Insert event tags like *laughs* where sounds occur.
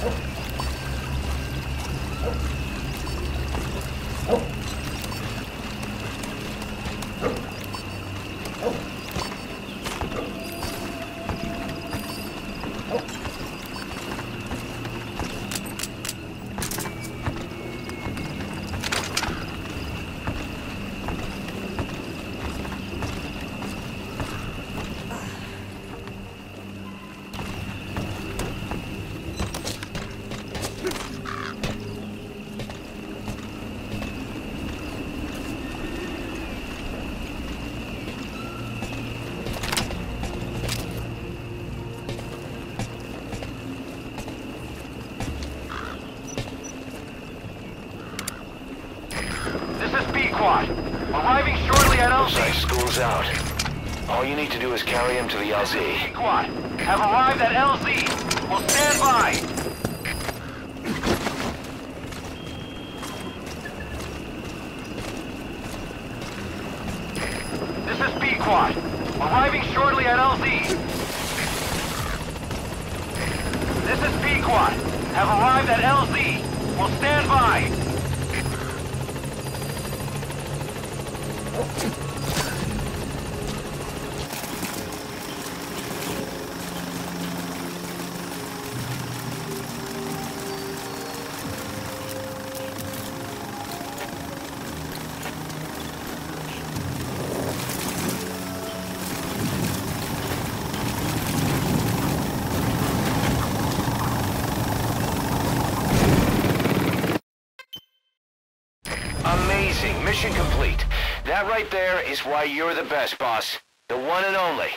This is Pequod. Arriving shortly at LZ. school's out. All you need to do is carry him to the LZ. Pequod. Have arrived at LZ. We'll stand by. This is Pequod. Arriving shortly at LZ. This is Pequod. Have arrived at LZ. We'll stand by. Amazing. *laughs* That right there is why you're the best, boss. The one and only.